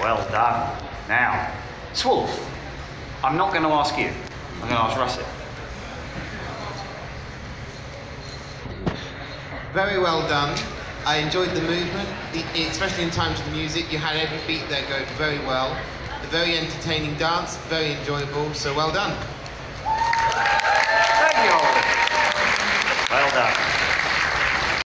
Well done. Now, Swolf, I'm not going to ask you. I'm going to ask Russet. Very well done. I enjoyed the movement, especially in time to the music. You had every beat there going very well. A very entertaining dance, very enjoyable, so well done. Thank you, Holden. Well done.